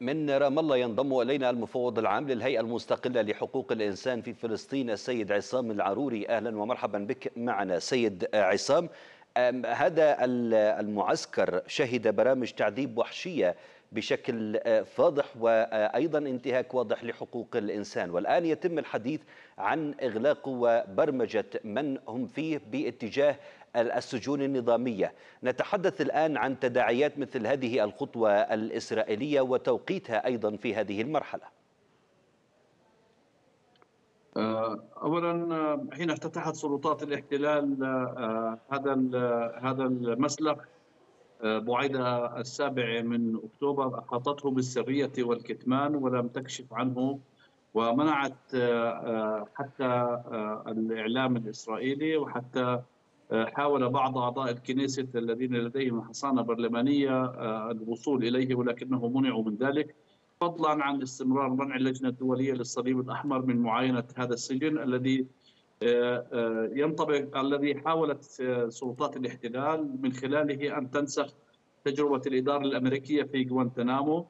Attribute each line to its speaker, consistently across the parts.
Speaker 1: من رام الله ينضم إلينا المفوض العام للهيئة المستقلة لحقوق الإنسان في فلسطين السيد عصام العروري. أهلا ومرحبا بك. معنا سيد عصام. هذا المعسكر شهد برامج تعذيب وحشية بشكل فاضح وأيضا انتهاك واضح لحقوق الإنسان. والآن يتم الحديث عن إغلاق وبرمجة من هم فيه باتجاه السجون النظامية. نتحدث الآن عن تداعيات مثل هذه الخطوة الإسرائيلية وتوقيتها أيضا في هذه المرحلة.
Speaker 2: اولا حين افتتحت سلطات الاحتلال هذا هذا المسلخ بعد السابع من أكتوبر أحاطته بالسرية والكتمان ولم تكشف عنه ومنعت حتى الإعلام الإسرائيلي وحتى حاول بعض أعضاء الكنيسة الذين لديهم حصانة برلمانية الوصول إليه ولكنه منعوا من ذلك. فضلا عن استمرار منع اللجنة الدولية للصليب الأحمر من معاينة هذا السجن الذي ينطبق الذي حاولت سلطات الاحتلال من خلاله أن تنسخ تجربة الإدارة الأمريكية في غوانتنامو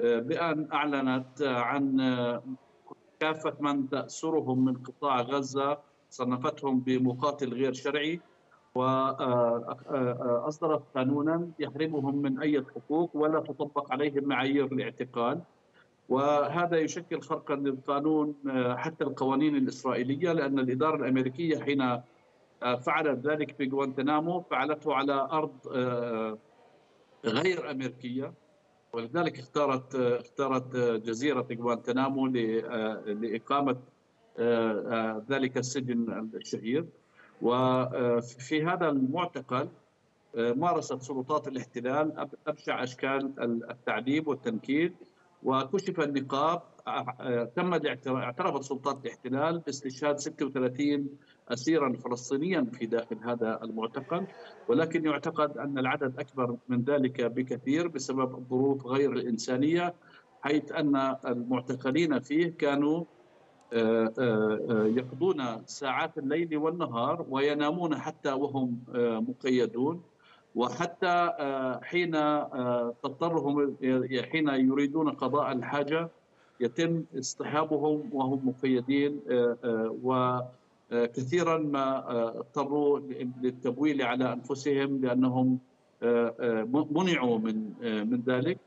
Speaker 2: بأن أعلنت عن كافة من تاسرهم من قطاع غزة صنفتهم بمقاتل غير شرعي. واصدرت قانونا يحرمهم من أي حقوق ولا تطبق عليهم معايير الاعتقال. وهذا يشكل خرقا للقانون حتى القوانين الإسرائيلية لأن الإدارة الأمريكية حين فعلت ذلك في غوانتنامو فعلته على أرض غير أمريكية. ولذلك اختارت اختارت جزيرة غوانتنامو لإقامة ذلك السجن الشهير. وفي هذا المعتقل مارست سلطات الاحتلال أبشع أشكال التعذيب والتنكيل وكشف النقاب تم اعترفت سلطات الاحتلال باستشهاد 36 اسيرا فلسطينيا في داخل هذا المعتقل. ولكن يعتقد أن العدد أكبر من ذلك بكثير بسبب الظروف غير الإنسانية حيث أن المعتقلين فيه كانوا يقضون ساعات الليل والنهار وينامون حتى وهم مقيدون وحتى حين تضطرهم حين يريدون قضاء الحاجة يتم اصطحابهم وهم مقيدين وكثيرا ما اضطروا للتبويل على أنفسهم لأنهم منعوا من من ذلك.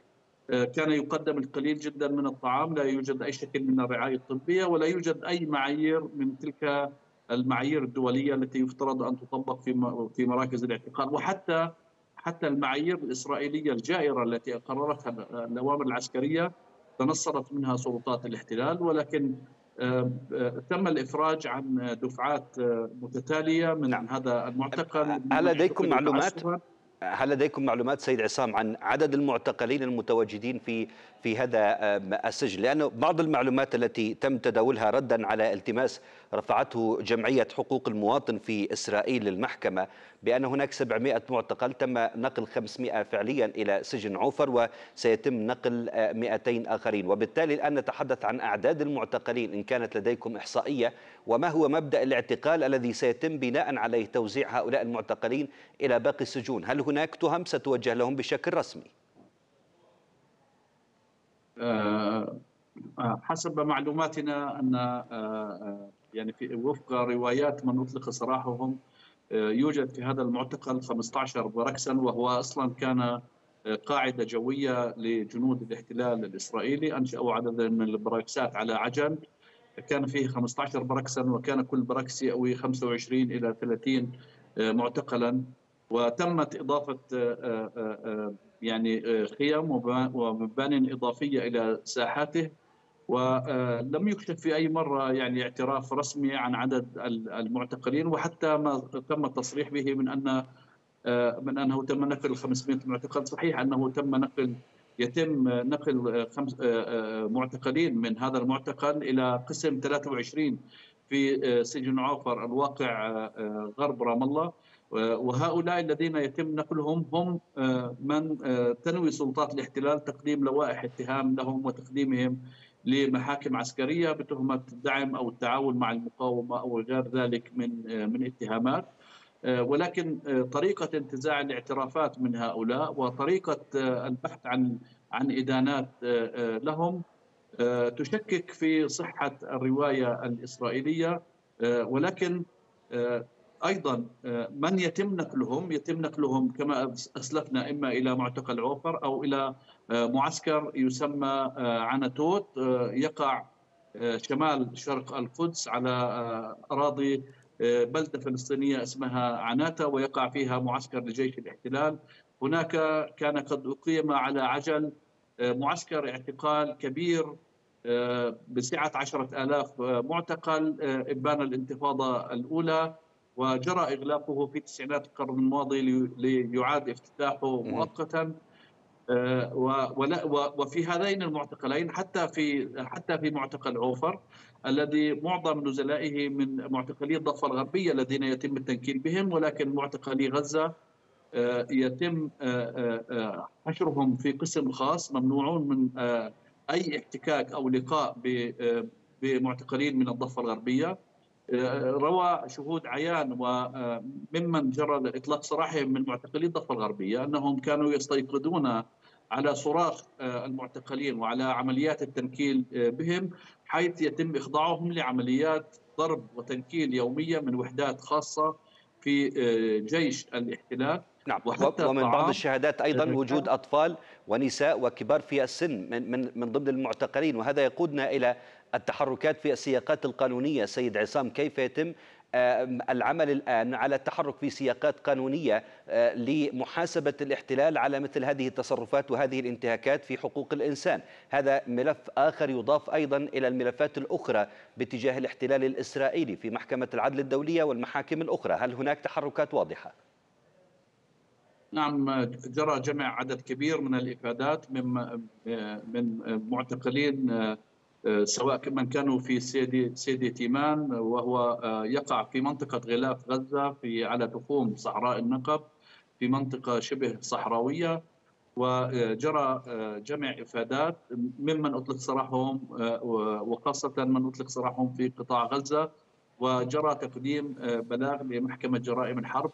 Speaker 2: كان يقدم القليل جدا من الطعام لا يوجد أي شكل من الرعاية الطبية ولا يوجد أي معايير من تلك المعايير الدولية التي يفترض أن تطبق في في مراكز الاعتقال. وحتى حتى المعايير الإسرائيلية الجائرة التي قررتها الأوامر العسكرية تنصلت منها سلطات الاحتلال ولكن تم الإفراج عن دفعات متتالية من نعم. هذا المعتقل.
Speaker 1: هل لديكم معلومات؟ هل لديكم معلومات سيد عصام عن عدد المعتقلين المتواجدين في في هذا السجن؟ لأنه بعض المعلومات التي تم تداولها ردا على التماس رفعته جمعية حقوق المواطن في إسرائيل للمحكمة بأن هناك 700 معتقل تم نقل 500 فعليا إلى سجن عوفر وسيتم نقل 200 آخرين. وبالتالي الآن نتحدث عن أعداد المعتقلين إن كانت لديكم إحصائية وما هو مبدأ الاعتقال الذي سيتم بناء عليه توزيع هؤلاء المعتقلين إلى باقي السجون؟ هل هناك تهم ستوجه لهم بشكل رسمي؟
Speaker 2: حسب معلوماتنا أن يعني في وفق روايات من أطلق سراحهم يوجد في هذا المعتقل 15 بركسا وهو أصلا كان قاعدة جوية لجنود الاحتلال الإسرائيلي أنشأوا عددا من البراكسات على عجل. كان فيه 15 بركسا وكان كل بركس يأوي 25 إلى 30 معتقلا. وتمت إضافة يعني خيم ومبان إضافية إلى ساحاته. ولم يكشف في أي مرة يعني اعتراف رسمي عن عدد المعتقلين وحتى ما تم التصريح به من أن من أنه تم نقل 500 معتقل. صحيح أنه تم نقل يتم نقل خمس معتقلين من هذا المعتقل إلى قسم 23 في سجن عوفر الواقع غرب رام الله. وهؤلاء الذين يتم نقلهم هم من تنوي سلطات الاحتلال تقديم لوائح اتهام لهم وتقديمهم لمحاكم عسكرية بتهمة الدعم أو التعاون مع المقاومة أو غير ذلك من من اتهامات. ولكن طريقة انتزاع الاعترافات من هؤلاء وطريقة البحث عن عن إدانات لهم تشكك في صحة الرواية الإسرائيلية. ولكن أيضا من يتم نقلهم؟ يتم نقلهم كما أسلفنا إما إلى معتقل عوفر أو إلى معسكر يسمى عنتوت يقع شمال شرق القدس على أراضي بلدة فلسطينية اسمها عناتا ويقع فيها معسكر لجيش الاحتلال. هناك كان قد أقيم على عجل معسكر اعتقال كبير بسعة عشرة آلاف معتقل إبان الانتفاضة الأولى. وجرى إغلاقه في تسعينات القرن الماضي ليعاد افتتاحه مؤقتا. وفي هذين المعتقلين حتى في حتى في معتقل عوفر الذي معظم نزلائه من معتقلي الضفة الغربية الذين يتم التنكيل بهم ولكن معتقلي غزة يتم حشرهم في قسم خاص ممنوعون من أي احتكاك أو لقاء بمعتقلين من الضفة الغربية. روى شهود عيان وممن جرى اطلاق سراحهم من معتقلي الضفة الغربية أنهم كانوا يستيقظون على صراخ المعتقلين وعلى عمليات التنكيل بهم حيث يتم إخضاعهم لعمليات ضرب وتنكيل يومية من وحدات خاصة في جيش الاحتلال.
Speaker 1: نعم ومن بعض الشهادات أيضا وجود أطفال ونساء وكبار في السن من من من ضمن المعتقلين وهذا يقودنا إلى التحركات في السياقات القانونية. سيد عصام كيف يتم العمل الآن على التحرك في سياقات قانونية لمحاسبة الاحتلال على مثل هذه التصرفات وهذه الانتهاكات في حقوق الإنسان، هذا ملف آخر يضاف أيضا إلى الملفات الأخرى باتجاه الاحتلال الإسرائيلي في محكمة العدل الدولية والمحاكم الأخرى، هل هناك تحركات واضحة؟
Speaker 2: نعم جرى جمع عدد كبير من الإفادات من من معتقلين سواء من كانوا في سيدي سيدي تيمان وهو يقع في منطقة غلاف غزة في على تخوم صحراء النقب في منطقة شبه صحراوية وجرى جمع إفادات ممن أطلق سراحهم وخاصة من أطلق سراحهم في قطاع غزة وجرى تقديم بلاغ لمحكمة جرائم الحرب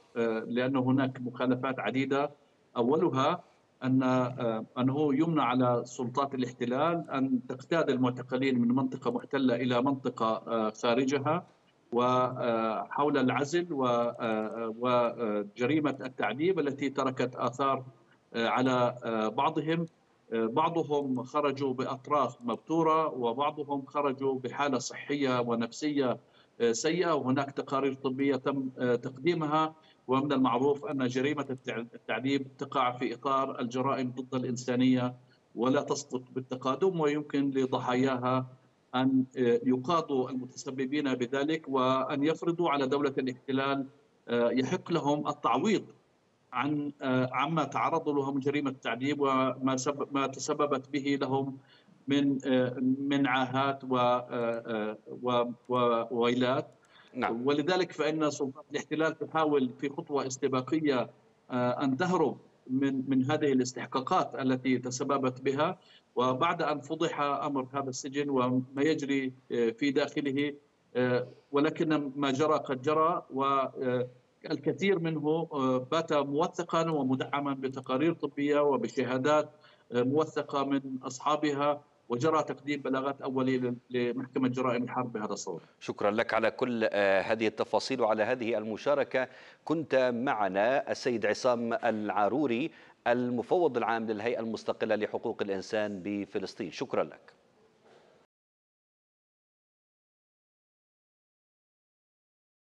Speaker 2: لأن هناك مخالفات عديدة أولها أن أنه يمنع على سلطات الاحتلال أن تقتاد المعتقلين من منطقة محتلة إلى منطقة خارجها وحول العزل وجريمة التعذيب التي تركت آثار على بعضهم بعضهم خرجوا بأطراف مبتورة وبعضهم خرجوا بحالة صحية ونفسية سيئة وهناك تقارير طبية تم تقديمها. ومن المعروف أن جريمة التعذيب تقع في إطار الجرائم ضد الإنسانية ولا تسقط بالتقادم ويمكن لضحاياها أن يقاضوا المتسببين بذلك وأن يفرضوا على دولة الاحتلال يحق لهم التعويض عن عما تعرضوا له من جريمة التعذيب وما ما تسببت به لهم من من عاهات وويلات. نعم. ولذلك فإن سلطات الاحتلال تحاول في خطوة استباقية أن تهرب من من هذه الاستحقاقات التي تسببت بها. وبعد أن فضح أمر هذا السجن وما يجري في داخله ولكن ما جرى قد جرى. والكثير منه بات موثقا ومدعما بتقارير طبية وبشهادات موثقة من أصحابها. وجرى تقديم بلاغات أولية لمحكمة جرائم الحرب بهذا الصوت.
Speaker 1: شكرا لك على كل هذه التفاصيل وعلى هذه المشاركة. كنت معنا السيد عصام العاروري المفوض العام للهيئة المستقلة لحقوق الإنسان بفلسطين. شكرا لك.